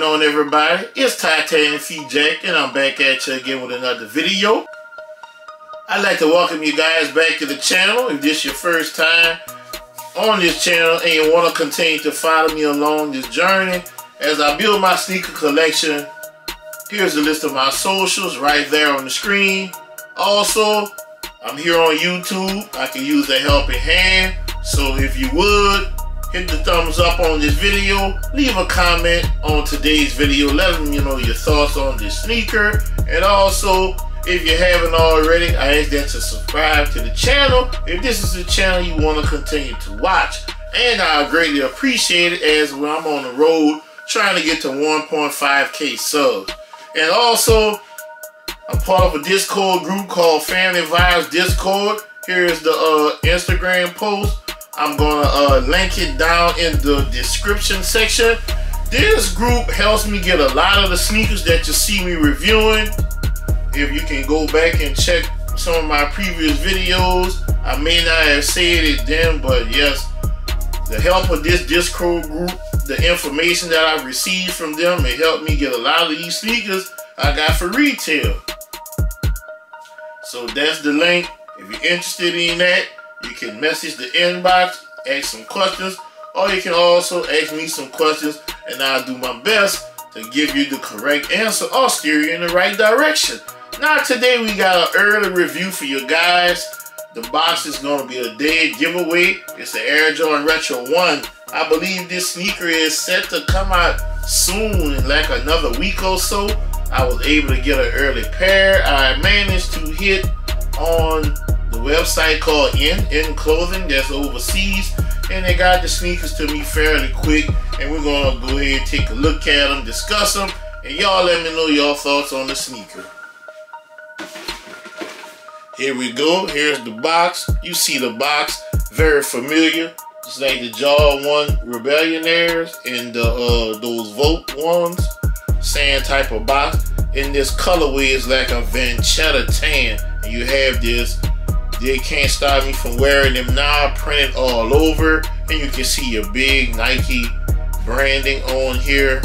Going on everybody? It's Titanic Feet Jack and I'm back at you again with another video. I'd like to welcome you guys back to the channel. If this is your first time on this channel and you want to continue to follow me along this journey as I build my sneaker collection, here's a list of my socials right there on the screen. Also, I'm here on YouTube. I can use a helping hand. So if you would, hit the thumbs up on this video, leave a comment on today's video, let me know your thoughts on this sneaker, and also, if you haven't already, I ask that to subscribe to the channel if this is the channel you want to continue to watch. And I greatly appreciate it as when I'm on the road trying to get to 1.5k subs. And also, I'm part of a Discord group called Family Vibes Discord. Here's the uh, Instagram post. I'm gonna uh, link it down in the description section. This group helps me get a lot of the sneakers that you see me reviewing. If you can go back and check some of my previous videos, I may not have said it then, but yes, the help of this Discord group, the information that I received from them, it helped me get a lot of these sneakers I got for retail. So that's the link. If you're interested in that, you can message the inbox, ask some questions, or you can also ask me some questions and I'll do my best to give you the correct answer or steer you in the right direction. Now today we got an early review for you guys. The box is going to be a dead giveaway. It's the Air Jordan Retro 1. I believe this sneaker is set to come out soon in like another week or so. I was able to get an early pair. I managed to hit on the website called In END Clothing that's overseas, and they got the sneakers to me fairly quick. And we're gonna go ahead and take a look at them, discuss them, and y'all let me know your thoughts on the sneaker. Here we go. Here's the box. You see the box, very familiar. Just like the Jaw One Rebellionaires and the, uh, those Vote ones. Same type of box. And this colorway is like a Vachetta tan. And you have this they can't stop me from wearing them now, printed all over. And you can see your big Nike branding on here.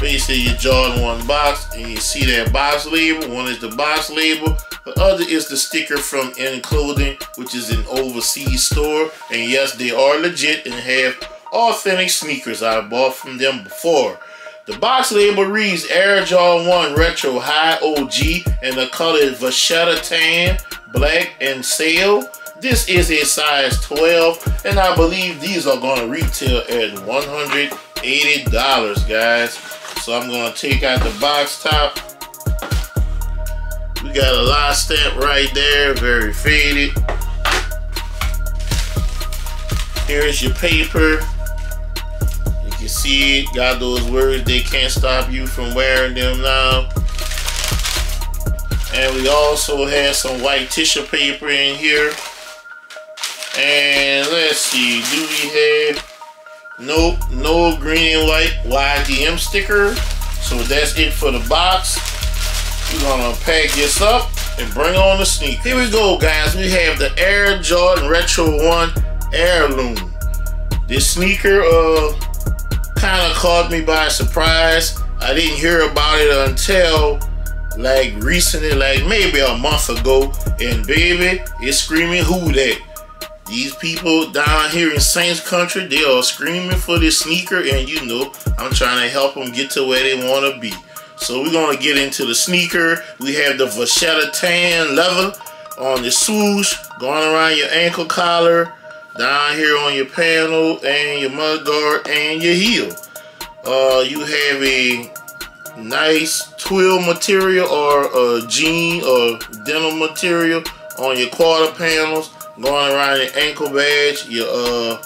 Basically your Jordan 1 box, and you see that box label. One is the box label, the other is the sticker from END Clothing, which is an overseas store. And yes, they are legit and have authentic sneakers I bought from them before. The box label reads Air Jordan 1 Retro High OG, and the color is Vachetta Tan black and sail. This is a size 12, and I believe these are going to retail at $180, guys. So I'm going to take out the box top. We got a lot stamp right there, very faded. Here's your paper. You can see it, got those words, they can't stop you from wearing them now. And we also have some white tissue paper in here. And let's see, do we have, nope, no green and white YDM sticker. So that's it for the box. We're gonna pack this up and bring on the sneaker. Here we go, guys. We have the Air Jordan Retro 1 Heirloom. This sneaker uh, kind of caught me by surprise. I didn't hear about it until like recently, like maybe a month ago, and baby, it's screaming who that. These people down here in Saints Country, they are screaming for this sneaker, and you know, I'm trying to help them get to where they want to be. So we're gonna get into the sneaker. We have the Vachetta tan leather on the swoosh, going around your ankle collar, down here on your panel, and your mud guard, and your heel. Uh, you have a nice twill material or a jean or denim material on your quarter panels going around your ankle badge your uh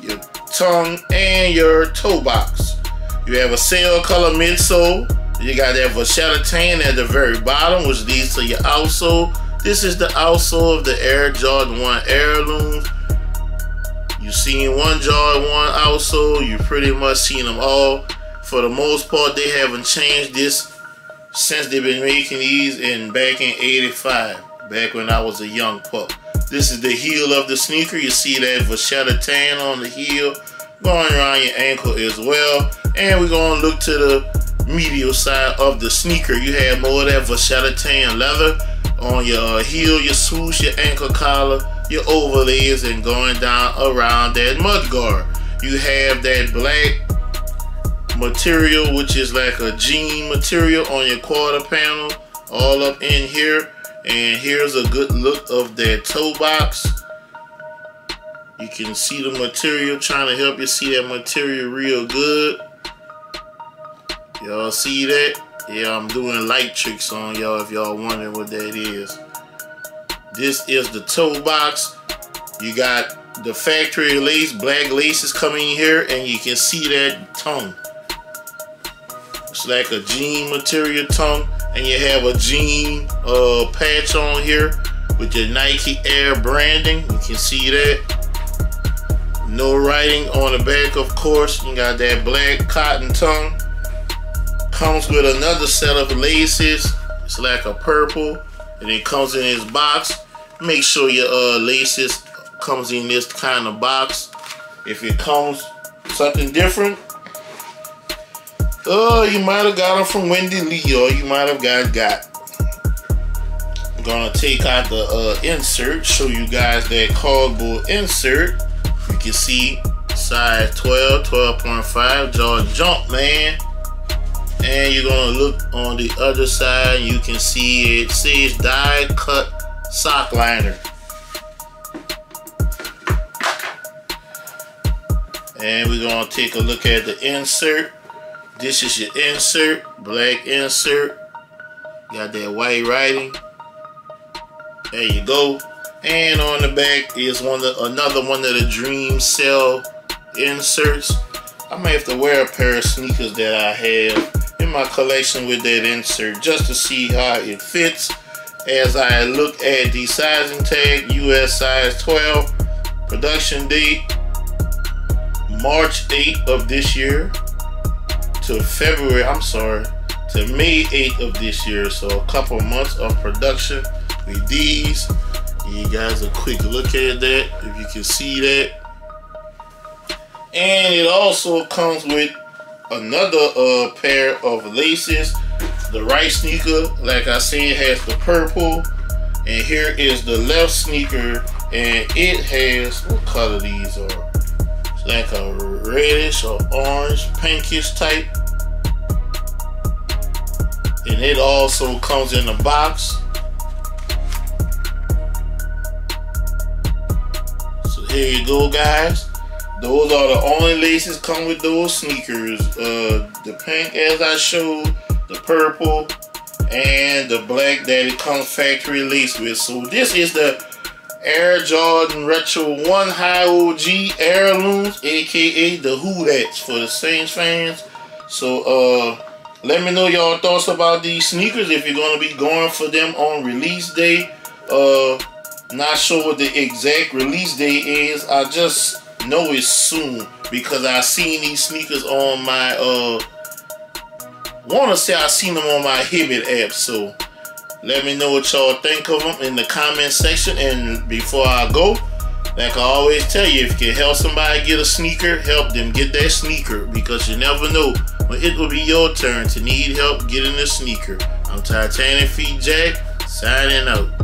your tongue and your toe box. You have a sail color midsole. You got that Vachetta tan at the very bottom which leads to your outsole. This is the outsole of the Air Jordan 1 heirlooms you've seen one Jordan 1 outsole. You've pretty much seen them all for the most part, they haven't changed this since they've been making these in back in 85, back when I was a young pup. This is the heel of the sneaker. You see that Vachetta tan on the heel going around your ankle as well. And we're gonna look to the medial side of the sneaker. You have more of that Vachetta tan leather on your uh, heel, your swoosh, your ankle collar, your overlays, and going down around that mud guard. You have that black material, which is like a jean material on your quarter panel, all up in here. And here's a good look of that toe box. You can see the material, trying to help you see that material real good. Y'all see that? Yeah, I'm doing light tricks on y'all if y'all wondering what that is. This is the toe box. You got the factory lace, black laces coming here, and you can see that tongue. It's like a jean material tongue, and you have a jean uh, patch on here with your Nike Air branding. You can see that. No writing on the back, of course. You got that black cotton tongue. Comes with another set of laces. It's like a purple, and it comes in this box. Make sure your uh, laces comes in this kind of box. If it comes something different, Oh, you might have got them from Wendy Lee, or you might have got got. I'm gonna take out the uh, insert, show you guys that cardboard insert. You can see size 12, 12.5, jaw jump man. And you're gonna look on the other side, you can see it says die cut sock liner. And we're gonna take a look at the insert. This is your insert, black insert. Got that white writing. There you go. And on the back is one of, another one of the Dream Cell inserts. I may have to wear a pair of sneakers that I have in my collection with that insert just to see how it fits as I look at the sizing tag, US size 12, production date, March 8th of this year to February, I'm sorry, to May 8th of this year. So a couple months of production with these. You guys a quick look at that if you can see that. And it also comes with another uh, pair of laces. The right sneaker, like I said, has the purple. And here is the left sneaker. And it has, what color these are? Like a reddish or orange, pinkish type. And it also comes in a box. So here you go, guys. Those are the only laces come with those sneakers. Uh, the pink, as I showed, the purple, and the black that it comes factory lace with. So this is the Air Jordan Retro 1 High OG Heirlooms, aka the Who That's for the Saints fans. So uh let me know y'all thoughts about these sneakers if you're gonna be going for them on release day. Uh not sure what the exact release date is. I just know it's soon because I seen these sneakers on my uh wanna say I seen them on my Hibbett app, so let me know what y'all think of them in the comment section. And before I go, like I always tell you, if you can help somebody get a sneaker, help them get that sneaker because you never know when it will be your turn to need help getting a sneaker. I'm Titanic Feet Jack, signing out.